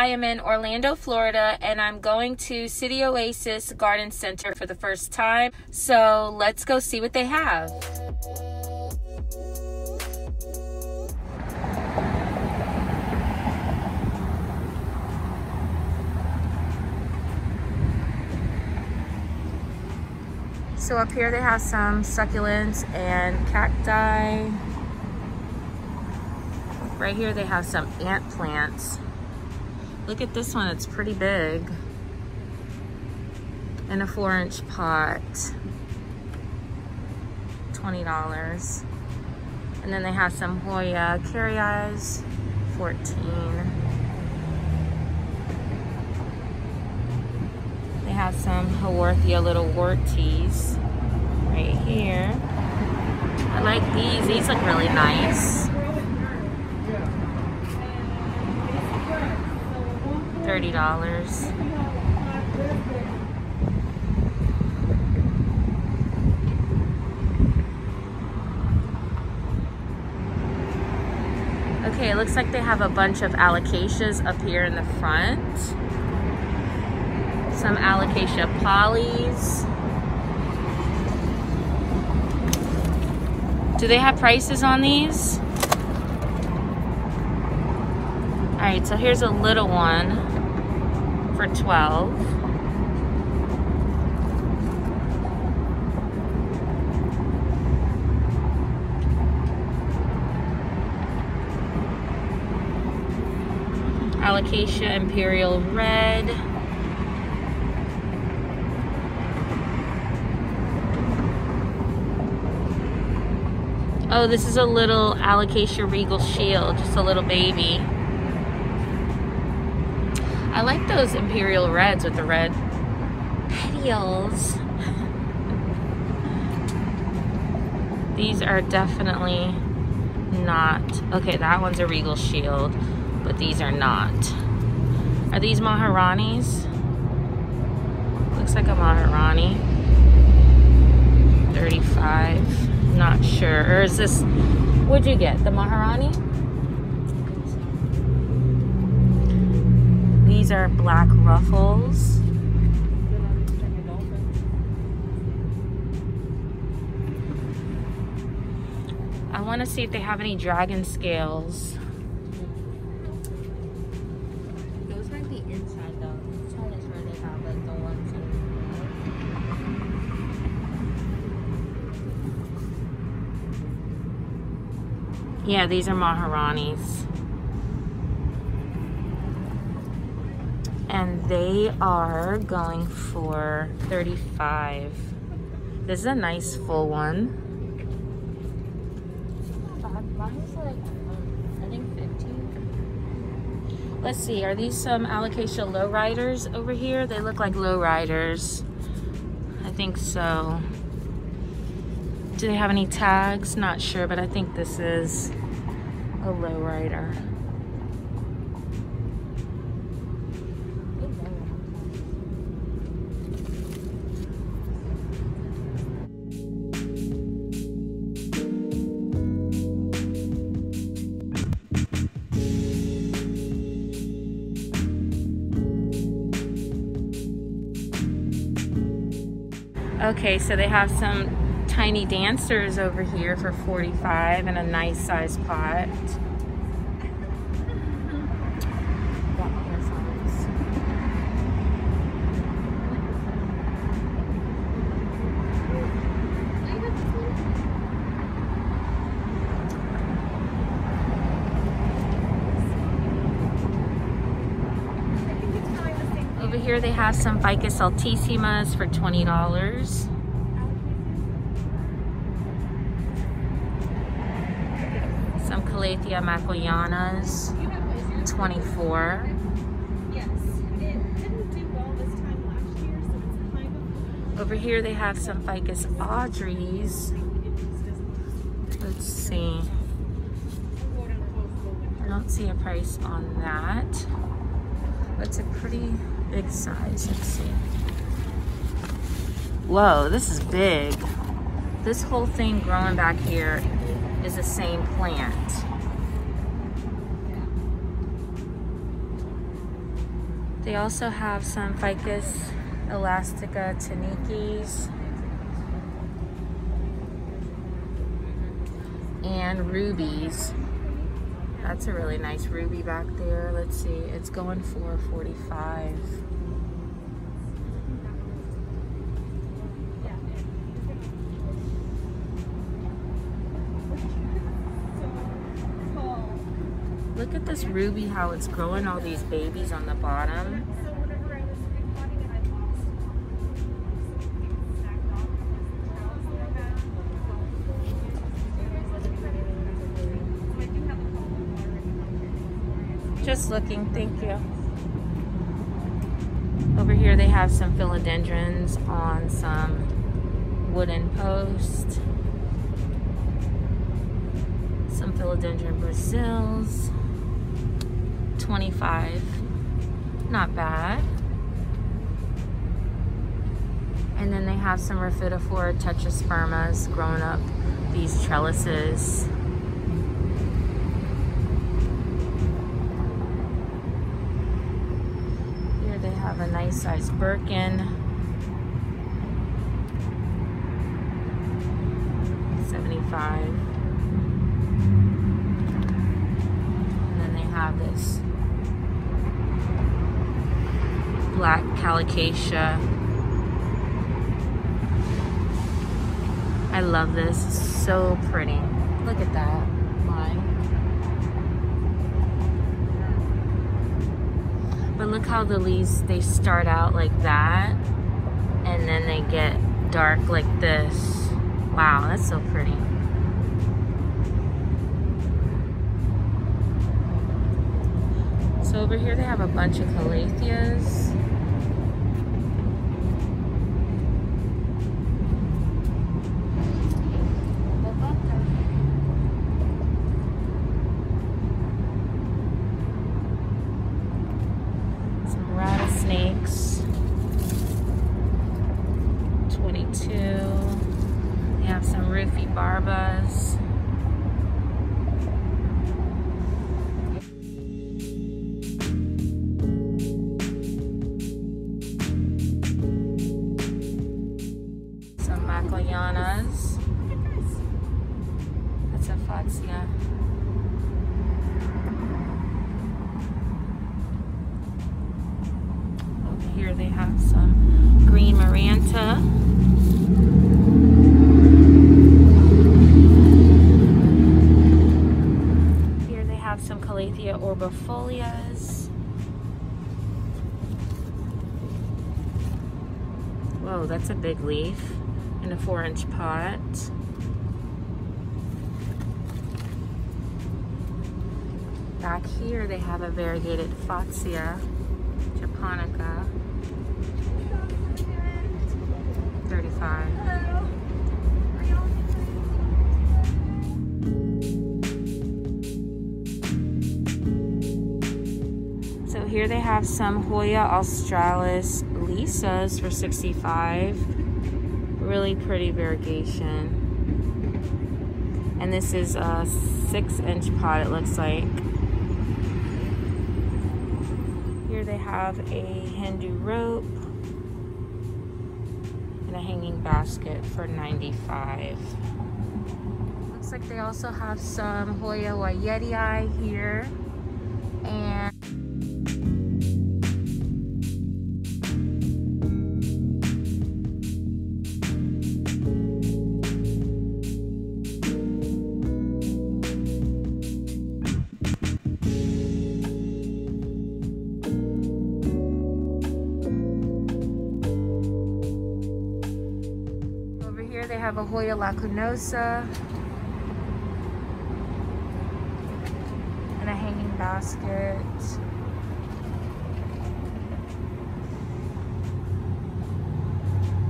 I am in Orlando, Florida, and I'm going to City Oasis Garden Center for the first time. So let's go see what they have. So up here they have some succulents and cacti. Right here they have some ant plants. Look at this one, it's pretty big. In a four inch pot. $20. And then they have some Hoya Kerrii, 14. They have some Haworthia little wart teas right here. I like these, these look really nice. $30. Okay, it looks like they have a bunch of alocasias up here in the front. Some alocasia polys. Do they have prices on these? All right, so here's a little one for 12. Alocasia Imperial Red. Oh, this is a little Alocasia Regal Shield, just a little baby. I like those Imperial Reds with the red petioles. These are definitely not, okay, that one's a Regal Shield but these are not. Are these Maharanis? Looks like a Maharani. 35. Not sure. Or is this, what'd you get? The Maharani? These are black ruffles. I want to see if they have any dragon scales. Yeah, these are Maharanis. They are going for 35. This is a nice full one. Let's see, are these some Alocasia lowriders over here? They look like lowriders. I think so. Do they have any tags? Not sure, but I think this is a lowrider. Okay, so they have some tiny dancers over here for 45 and a nice size pot. Over here they have some Ficus altissimas for $20. Some Calathea makoyanas, 24. Over here they have some Ficus Audreys. Let's see. I don't see a price on that. It's a pretty big size. Let's see. Whoa, this is big. This whole thing growing back here is the same plant. They also have some Ficus elastica Tinekes and rubies. That's a really nice ruby back there. Let's see, it's going for 45. Look at this ruby, how it's growing all these babies on the bottom. Just looking, thank you. Over here they have some philodendrons on some wooden posts. Some philodendron Brazils. 25 not bad. And then they have some Rhaphidophora tetraspermas growing up these trellises. Here they have a nice sized Birkin. 75 and then they have this black colocasia. I love this. So pretty. Look at that. My. But look how the leaves, they start out like that. And then they get dark like this. Wow, that's so pretty. So over here they have a bunch of calatheas. A big leaf in a four inch pot. Back here they have a variegated Fatsia japonica. 35. So here they have some Hoya australis lisas for 65. Really pretty variegation. And this is a six inch pot it looks like. Here they have a Hindu rope and a hanging basket for 95 Looks like they also have some Hoya wayetii here. And have a lacunosa and a hanging basket.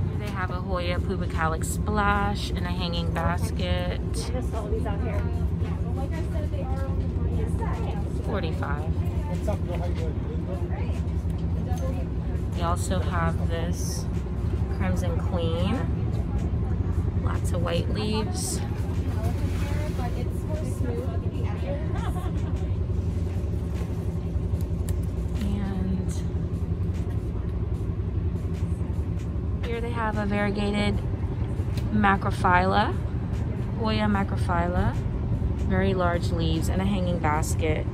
Here they have a Hoya pubicalyx splash and a hanging basket. 45. They also have this Crimson Queen. Lots of white leaves. And here they have a variegated macrophylla, Hoya macrophylla, very large leaves and a hanging basket.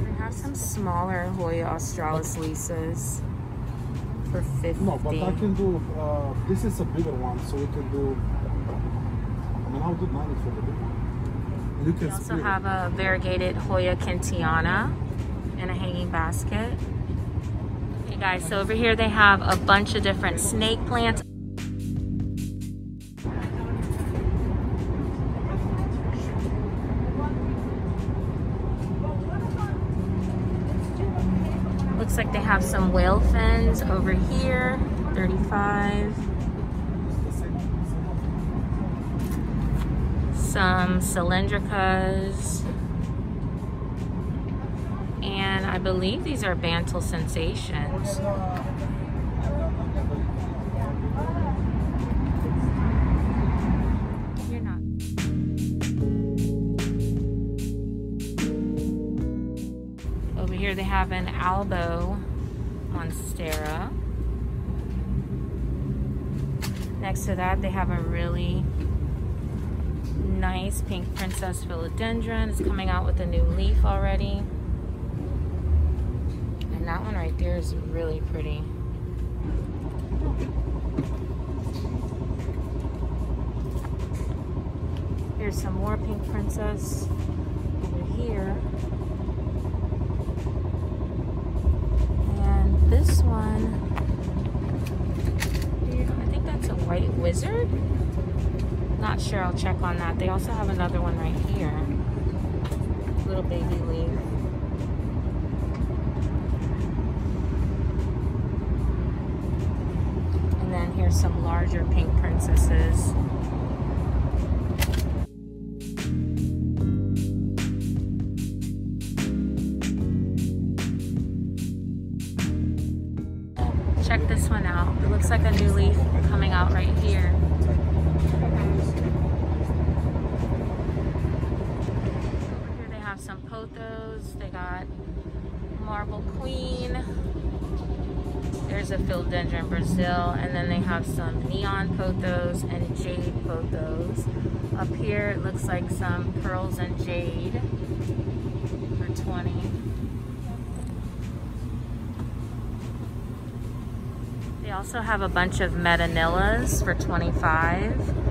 We have some smaller Hoya australis lisas for 50. No, but I can do, uh, this is a bigger one, so we can do, I mean, I'll do 90 for the big one. You can We also split it. have a variegated Hoya kentiana in a hanging basket. Hey guys, so over here they have a bunch of different snake plants. Looks like they have some whale fins over here, 35. some cylindricas, and I believe these are Bantel Sensations. Over here they have an Albo Monstera. Next to that they have a really nice pink princess philodendron. It's coming out with a new leaf already. And that one right there is really pretty. Here's some more pink princess over here. And this one, I think that's a white wizard. Not sure, I'll check on that. They also have another one right here. Little baby leaf. And then here's some larger pink princesses. Check this one out. It looks like a new leaf coming out right here they have some They got marble queen. There's a philodendron Brazil, and then they have some neon pothos and jade pothos. Up here, it looks like some pearls and jade for 20. They also have a bunch of medinillas for 25.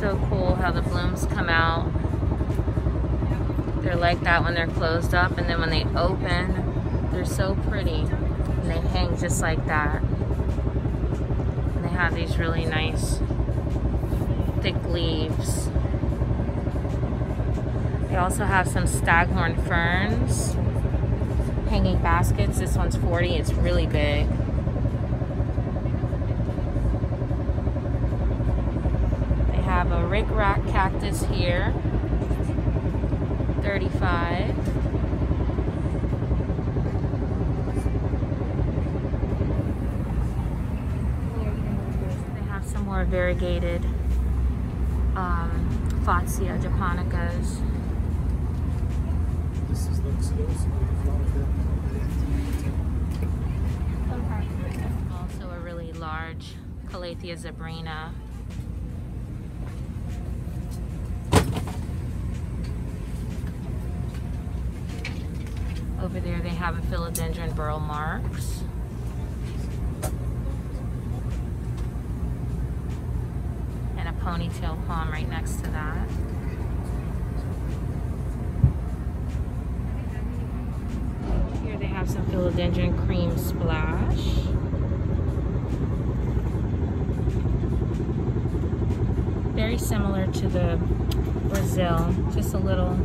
So cool how the blooms come out. They're like that when they're closed up, and then when they open, they're so pretty. And they hang just like that. And they have these really nice, thick leaves. They also have some staghorn ferns, hanging baskets. This one's 40, it's really big. Have a rick-rack cactus here, 35. They have some more variegated um, Fatsia japonicas. This is the Xenos with of them. Also a really large Calathea zebrina. Over there they have a philodendron Burle Marx. And a ponytail palm right next to that. Here they have some philodendron cream splash. Very similar to the Brazil, just a little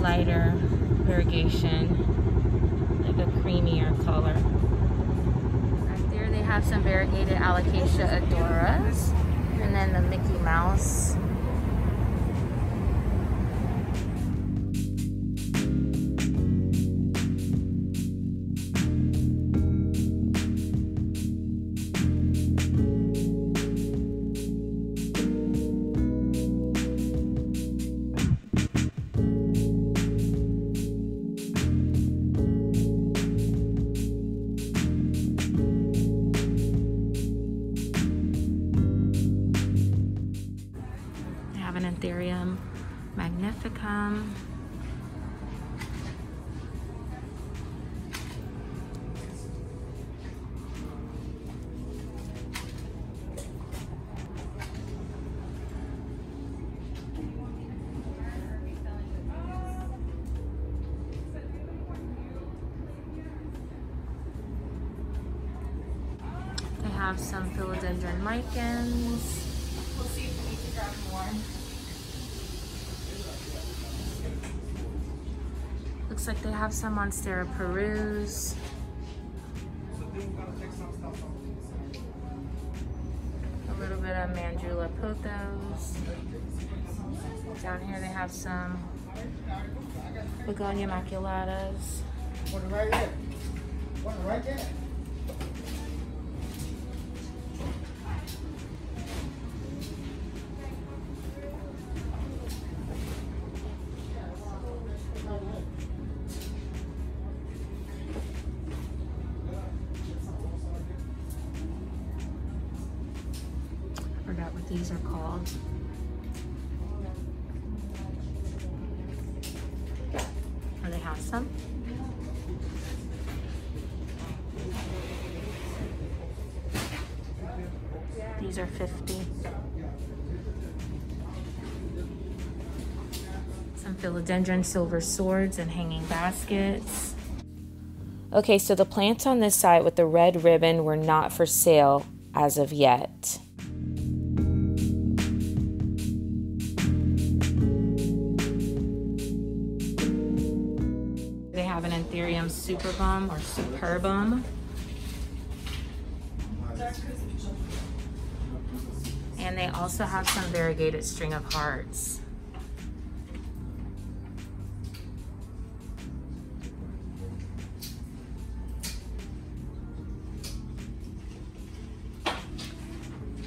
lighter variegation, creamier color. Right there they have some variegated Alocasia odoras, and then the Mickey Mouse. Have some philodendron lichens. We'll see if we need to grab more. Looks like they have some Monstera perus. A little bit of Manjula pothos. Down here they have some Begonia maculatas. One right there. One right there. These are called. Or they have some. These are 50. Some philodendron silver swords and hanging baskets. Okay, so the plants on this side with the red ribbon were not for sale as of yet. Have an Anthurium superbum or superbum. And they also have some variegated string of hearts.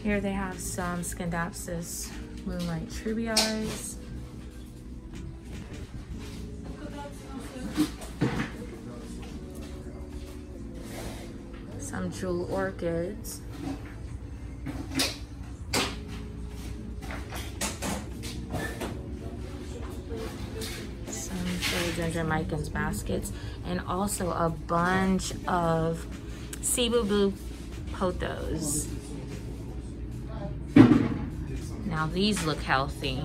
Here they have some Scindapsus moonlight trubiais. Some jewel orchids. Some philodendron micans baskets, and also a bunch of Cebu pothos. Now these look healthy.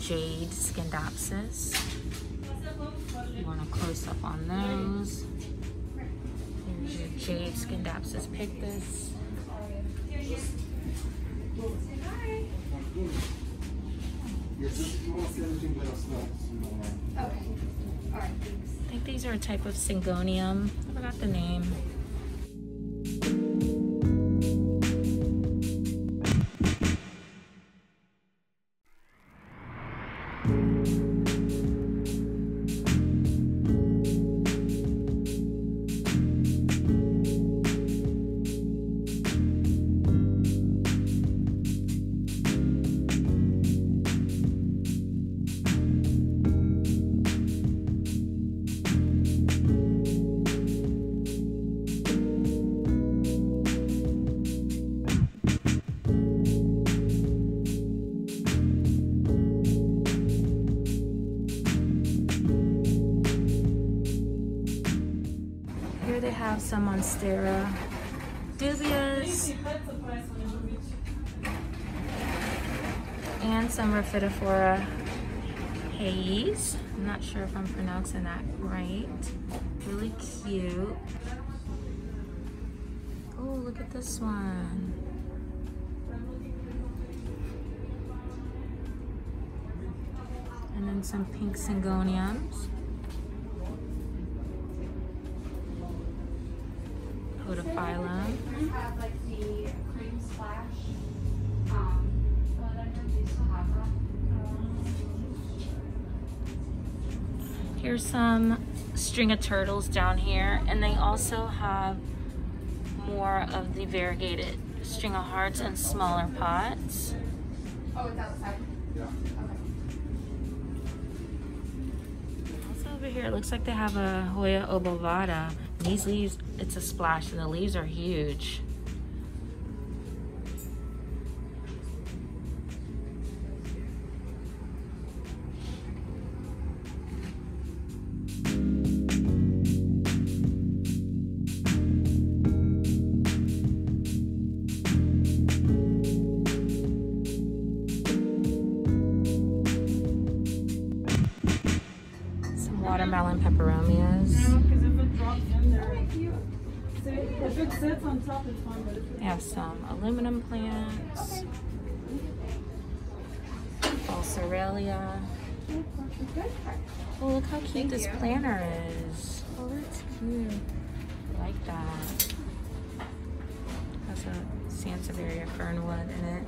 Jade scindapsus. You want a close up on those. Here's your jade scindapsus pictus. Okay. I think these are a type of syngonium. I forgot the name. Monstera dubias and some Rhaphidophora haze. I'm not sure if I'm pronouncing that right. Really cute. Oh, look at this one. And then some pink syngoniums. There's some string of turtles down here and they also have more of the variegated string of hearts and smaller pots. Oh, it's outside? Yeah. Okay. Also over here, it looks like they have a Hoya obovata. These leaves, it's a splash and the leaves are huge. Oh, look how cute this planter is. Oh, that's cute. I like that. Has a Sansevieria fernwood in it.